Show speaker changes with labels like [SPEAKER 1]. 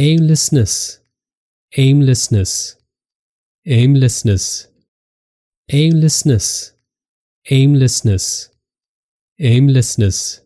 [SPEAKER 1] aimlessness, aimlessness, aimlessness, aimlessness, aimlessness, aimlessness.